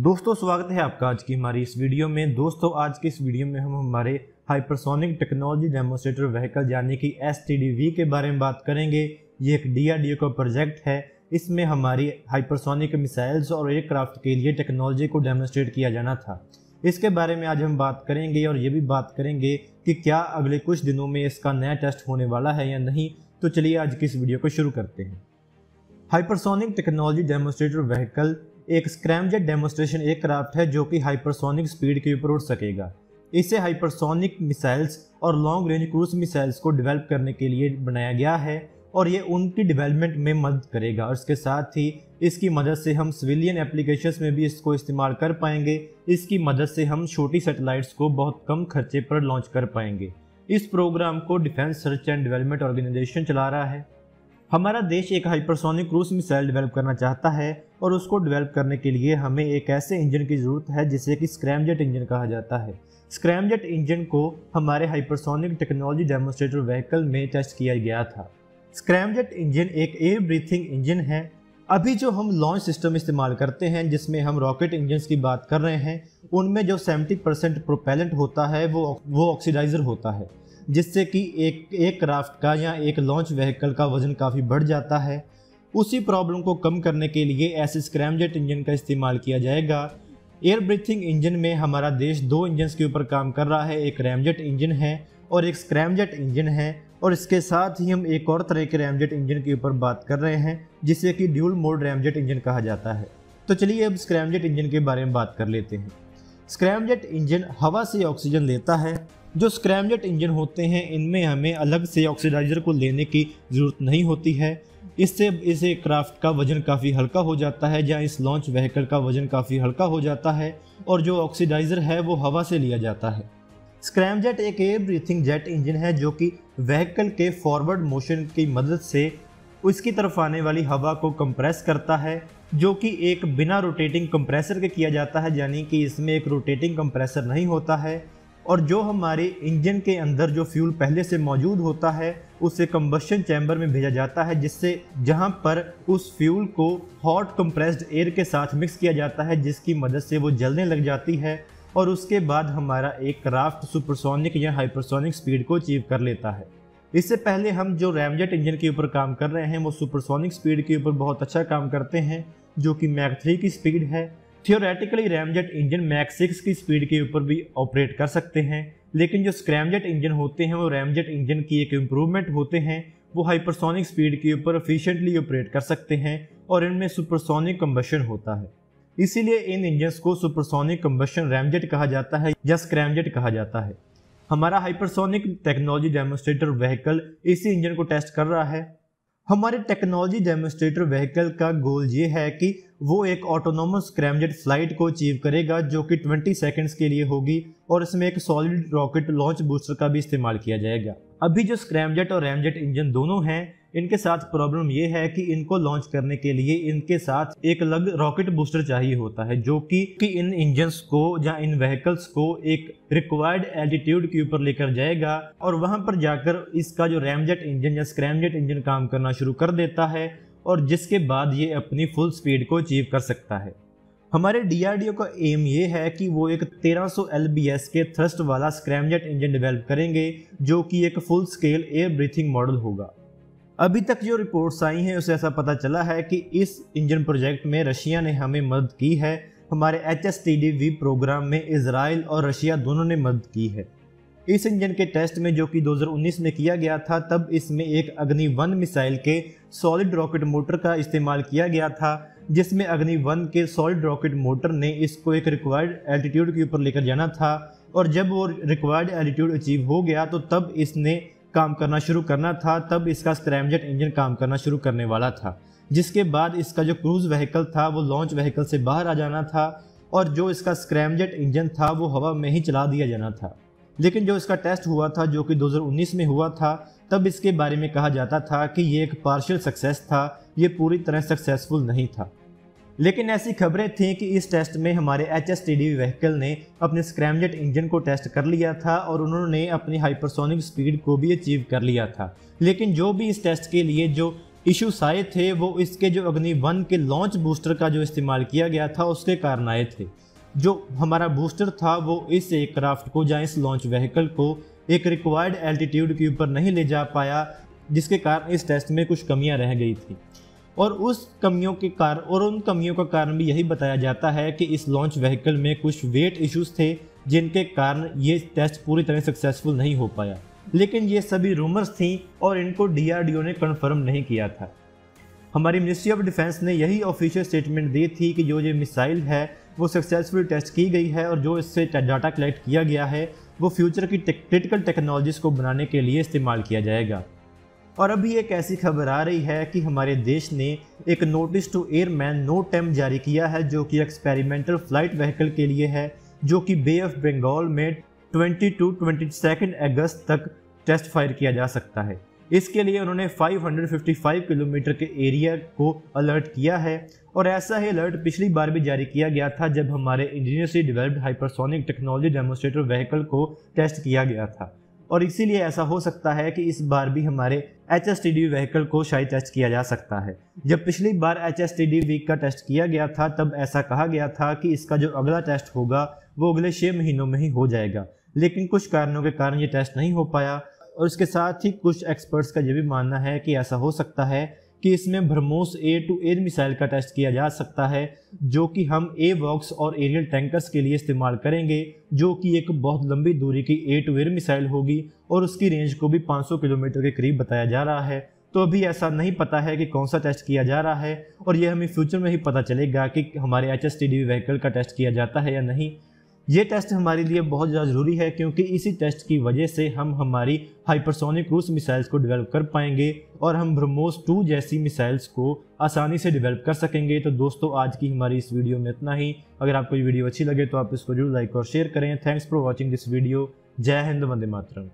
दोस्तों, स्वागत है आपका आज की हमारी इस वीडियो में। दोस्तों, आज की इस वीडियो में हम हमारे हाइपरसोनिक टेक्नोलॉजी डेमोस्ट्रेटर व्हीकल यानी कि एसटीडीवी के बारे में बात करेंगे। ये एक डीआरडीओ का प्रोजेक्ट है। इसमें हमारी हाइपरसोनिक मिसाइल्स और एयरक्राफ्ट के लिए टेक्नोलॉजी को डेमोस्ट्रेट किया जाना था। इसके बारे में आज हम बात करेंगे और ये भी बात करेंगे कि क्या अगले कुछ दिनों में इसका नया टेस्ट होने वाला है या नहीं। तो चलिए आज की इस वीडियो को शुरू करते हैं। हाइपरसोनिक टेक्नोलॉजी डेमोस्ट्रेटर व्हीकल एक स्क्रैमजेट डेमोस्ट्रेशन एयरक्राफ्ट है जो कि हाइपरसोनिक स्पीड के ऊपर उड़ सकेगा। इसे हाइपरसोनिक मिसाइल्स और लॉन्ग रेंज क्रूज मिसाइल्स को डेवलप करने के लिए बनाया गया है और ये उनकी डेवलपमेंट में मदद करेगा और इसके साथ ही इसकी मदद से हम सिविलियन एप्लीकेशंस में भी इसको इस्तेमाल कर पाएँगे। इसकी मदद से हम छोटी सेटेलाइट्स को बहुत कम खर्चे पर लॉन्च कर पाएँगे। इस प्रोग्राम को defence search and development organisation चला रहा है। हमारा देश एक हाइपरसोनिक क्रूज मिसाइल डेवलप करना चाहता है और उसको डेवलप करने के लिए हमें एक ऐसे इंजन की ज़रूरत है जिसे कि स्क्रैमजेट इंजन कहा जाता है। स्क्रैमजेट इंजन को हमारे हाइपरसोनिक टेक्नोलॉजी डेमोस्ट्रेटर व्हीकल में टेस्ट किया गया था। स्क्रैमजेट इंजन एक एयर ब्रीथिंग इंजन है। अभी जो हम लॉन्च सिस्टम इस्तेमाल करते हैं, जिसमें हम रॉकेट इंजन की बात कर रहे हैं, उनमें जो 70 परसेंट प्रोपेलेंट होता है, वो वो ऑक्सीडाइज़र होता है। जिससे कि एक एक क्राफ्ट का या एक लॉन्च व्हीकल का वज़न काफ़ी बढ़ जाता है। उसी प्रॉब्लम को कम करने के लिए ऐसे स्क्रैमजेट इंजन का इस्तेमाल किया जाएगा। एयर ब्रीथिंग इंजन में हमारा देश दो इंजन के ऊपर काम कर रहा है। एक रैमजेट इंजन है और एक स्क्रैमजेट इंजन है। और इसके साथ ही हम एक और तरह के रैमजेट इंजन के ऊपर बात कर रहे हैं, जिसे कि ड्यूल मोड रैमजेट इंजन कहा जाता है। तो चलिए अब स्क्रैमजेट इंजन के बारे में बात कर लेते हैं। स्क्रैमजेट इंजन हवा से ऑक्सीजन लेता है। जो स्क्रैमजेट इंजन होते हैं, इनमें हमें अलग से ऑक्सीडाइजर को लेने की ज़रूरत नहीं होती है। इससे, इस क्राफ्ट का वज़न काफ़ी हल्का हो जाता है, या इस लॉन्च व्हीकल का वज़न काफ़ी हल्का हो जाता है, और जो ऑक्सीडाइज़र है, वो हवा से लिया जाता है। स्क्रैमजेट एक एयर ब्रीथिंग जेट इंजन है, जो कि व्हीकल के फॉरवर्ड मोशन की मदद से उसकी तरफ़ आने वाली हवा को कंप्रेस करता है, जो कि एक बिना रोटेटिंग कंप्रेसर के किया जाता है, यानी कि इसमें एक रोटेटिंग कंप्रेसर नहीं होता है। और जो हमारे इंजन के अंदर जो फ्यूल पहले से मौजूद होता है, उसे कम्बशन चैम्बर में भेजा जाता है, जिससे जहाँ पर उस फ्यूल को हॉट कंप्रेस्ड एयर के साथ मिक्स किया जाता है, जिसकी मदद से वो जलने लग जाती है और उसके बाद हमारा एक क्राफ्ट सुपरसोनिक या हाइपरसोनिक स्पीड को अचीव कर लेता है। इससे पहले हम जो रैमजेट इंजन के ऊपर काम कर रहे हैं, वो सुपरसोनिक स्पीड के ऊपर बहुत अच्छा काम करते हैं, जो कि मैक थ्री की स्पीड है theoretically ramjet engine Mach six की स्पीड के ऊपर भी ऑपरेट कर सकते हैं, लेकिन जो स्क्रैमजेट इंजन होते हैं, वो रैमजेट इंजन की एक इम्प्रूवमेंट होते हैं, वो हाइपरसोनिक स्पीड के ऊपर एफिशिएंटली ऑपरेट कर सकते हैं और इनमें सुपरसोनिक कम्बशन होता है। इसीलिए इन इंजन को सुपरसोनिक कंबशन रैमजेट कहा जाता है या स्क्रैमजेट कहा जाता है। हमारा हाइपरसोनिक टेक्नोलॉजी डेमोस्ट्रेटर व्हीकल इसी इंजन को टेस्ट कर रहा है। हमारे टेक्नोलॉजी डेमोस्ट्रेटर व्हीकल का गोल ये है कि वो एक ऑटोनोमस क्रैमजेट फ़्लाइट को अचीव करेगा, जो कि 20 सेकंड्स के लिए होगी और इसमें एक सॉलिड रॉकेट लॉन्च बूस्टर का भी इस्तेमाल किया जाएगा। अभी जो स्क्रैमजेट और रैमजेट इंजन दोनों हैं इनके साथ प्रॉब्लम ये है कि इनको लॉन्च करने के लिए इनके साथ एक अलग रॉकेट बूस्टर चाहिए होता है जो कि, कि इन इंजन को या इन व्हीकल्स को एक रिक्वायर्ड एल्टीट्यूड के ऊपर लेकर जाएगा और वहाँ पर जाकर इसका जो रैमजेट इंजन या स्क्रैमजेट इंजन काम करना शुरू कर देता है और जिसके बाद ये अपनी फुल स्पीड को अचीव कर सकता है। हमारे डीआरडीओ का एम ये है कि वो एक 1300 सौ के थ्रस्ट वाला स्क्रैमजेट इंजन डेवलप करेंगे जो कि एक full scale air breathing model होगा। अभी तक जो रिपोर्ट्स आई हैं उसे ऐसा पता चला है कि इस इंजन प्रोजेक्ट में रशिया ने हमें मदद की है। हमारे एच एस प्रोग्राम में इसराइल और रशिया दोनों ने मदद की है। इस इंजन के टेस्ट में, जो कि 2019 में किया गया था, तब इसमें एक अग्नि वन मिसाइल के सॉलिड रॉकेट मोटर का इस्तेमाल किया गया था, जिसमें अग्नि वन के सॉलिड रॉकेट मोटर ने इसको एक रिक्वायर्ड एल्टीट्यूड के ऊपर लेकर जाना था, और जब वो रिक्वायर्ड एल्टीट्यूड अचीव हो गया तो तब इसने काम करना शुरू करना था, तब इसका स्क्रैमजेट इंजन काम करना शुरू करने वाला था। जिसके बाद इसका जो क्रूज व्हीकल था, वो लॉन्च व्हीकल से बाहर आ जाना था और जो इसका स्क्रैमजेट इंजन था, वो हवा में ही चला दिया जाना था। लेकिन जो इसका टेस्ट हुआ था, जो कि 2019 में हुआ था, तब इसके बारे में कहा जाता था कि ये एक पार्शियल सक्सेस था, ये पूरी तरह सक्सेसफुल नहीं था। लेकिन ऐसी खबरें थीं कि इस टेस्ट में हमारे एच एस व्हीकल ने अपने स्क्रैमजेट इंजन को टेस्ट कर लिया था और उन्होंने अपनी हाइपरसोनिक स्पीड को भी अचीव कर लिया था। लेकिन जो भी इस टेस्ट के लिए जो इशूस आए थे, वो इसके जो अग्नि वन के लॉन्च बूस्टर का जो इस्तेमाल किया गया था, उसके कारण आए थे। जो हमारा बूस्टर था, वो इस एयरक्राफ्ट को या इस लॉन्च व्हीकल को एक रिक्वायर्ड एल्टीट्यूड के ऊपर नहीं ले जा पाया, जिसके कारण इस टेस्ट में कुछ कमियाँ रह गई थी। और उस कमियों के कारण और उन कमियों का कारण भी यही बताया जाता है कि इस लॉन्च व्हीकल में कुछ वेट इश्यूज़ थे, जिनके कारण ये टेस्ट पूरी तरह सक्सेसफुल नहीं हो पाया। लेकिन ये सभी रूमर्स थी और इनको डीआरडीओ ने कन्फर्म नहीं किया था। हमारी मिनिस्ट्री ऑफ़ डिफेंस ने यही ऑफिशियल स्टेटमेंट दी थी कि जो ये मिसाइल है, वो सक्सेसफुल टेस्ट की गई है और जो इससे डाटा कलेक्ट किया गया है, वो फ्यूचर की क्रिटिकल टेक्नोलॉजीज़ को बनाने के लिए इस्तेमाल किया जाएगा। और अभी एक ऐसी खबर आ रही है कि हमारे देश ने एक notice to airman NOTAM जारी किया है, जो कि एक्सपेरिमेंटल फ़्लाइट व्हीकल के लिए है, जो कि बे ऑफ़ बंगाल में 20 टू ट्वेंटी अगस्त तक टेस्ट फायर किया जा सकता है। इसके लिए उन्होंने 555 किलोमीटर के एरिया को अलर्ट किया है, और ऐसा ही अलर्ट पिछली बार भी जारी किया गया था, जब हमारे इंजीनियरली developed hypersonic technology demonstrator vehicle को टेस्ट किया गया था। और इसीलिए ऐसा हो सकता है कि इस बार भी हमारे H S T D vehicle को शायद टेस्ट किया जा सकता है। जब पिछली बार H S T D V का टेस्ट किया गया था, तब ऐसा कहा गया था कि इसका जो अगला टेस्ट होगा, वो अगले छः महीनों में ही हो जाएगा। लेकिन कुछ कारणों के कारण ये टेस्ट नहीं हो पाया, और इसके साथ ही कुछ एक्सपर्ट्स का ये भी मानना है कि ऐसा हो सकता है कि इसमें BrahMos air to air missile का टेस्ट किया जा सकता है, जो कि हम ए वॉक्स और एरियल टैंकर्स के लिए इस्तेमाल करेंगे, जो कि एक बहुत लंबी दूरी की ए टू एयर मिसाइल होगी और उसकी रेंज को भी 500 किलोमीटर के करीब बताया जा रहा है। तो अभी ऐसा नहीं पता है कि कौन सा टेस्ट किया जा रहा है और यह हमें फ्यूचर में ही पता चलेगा कि हमारे एच एस व्हीकल का टेस्ट किया जाता है या नहीं। ये टेस्ट हमारे लिए बहुत ज़्यादा ज़रूरी है क्योंकि इसी टेस्ट की वजह से हम हमारी हाइपरसोनिक क्रूज मिसाइल्स को डेवलप कर पाएँगे और हम ब्रह्मोस टू जैसी मिसाइल्स को आसानी से डेवलप कर सकेंगे। तो दोस्तों, आज की हमारी इस वीडियो में इतना ही। अगर आपको ये वीडियो अच्छी लगे तो आप इसको ज़रूर लाइक और शेयर करें। Thanks for watching this video जय हिंद, वंदे मातरम।